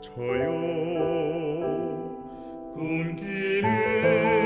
저요 꿈길을